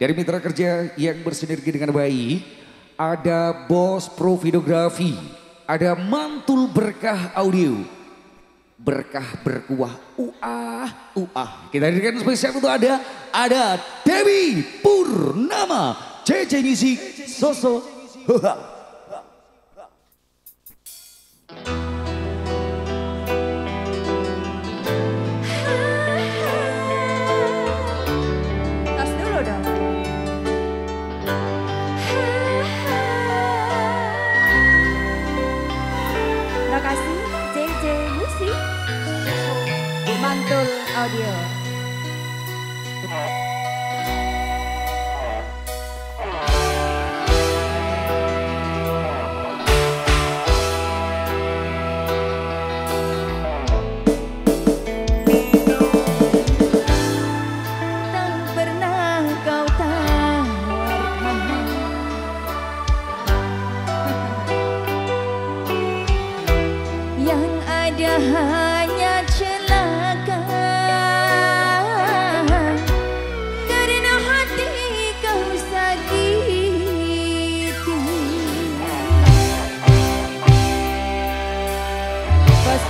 Dari mitra kerja yang bersinergi dengan baik, ada Bos Pro Videografi, ada Mantul Berkah Audio, berkah berkuah uah uah. Kita hadirkan spesial untuk ada ada Dewi Purnama, CC Music, Soso. Tas Audio.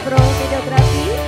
Pro Videografi.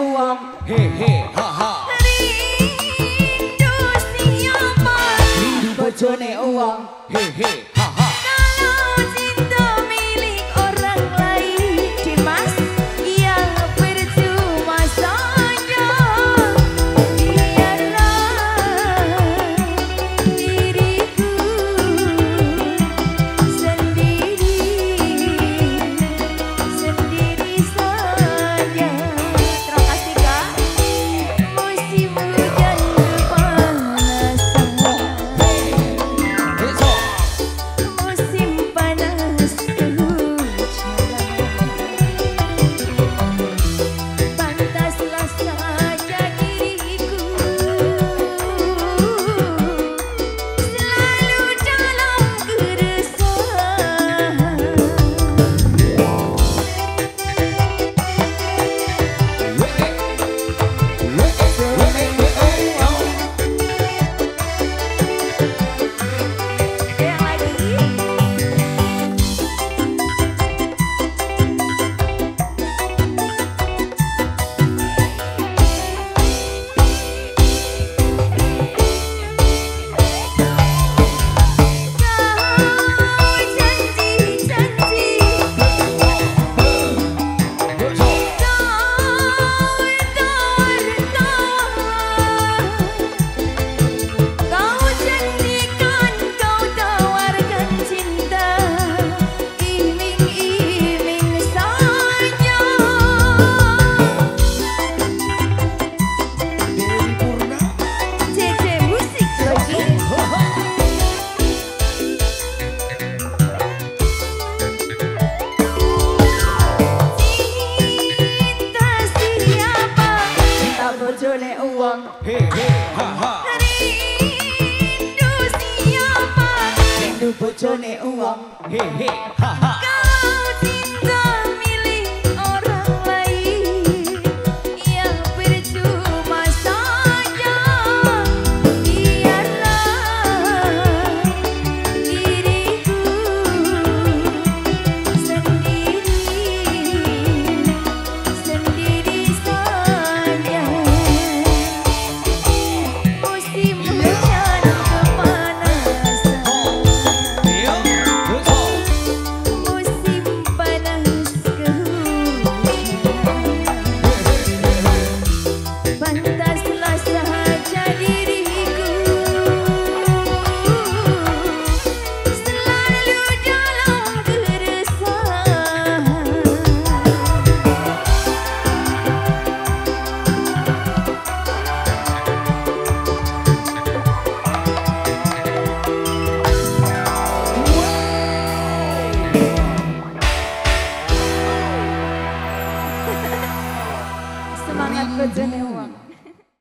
Uang. Hehe ha ha. Rindu siapa? Rindu bojone uang. Hehe uang Hehe ha ha. Rindu siapa Rindu bojone uang Hehe ha ha.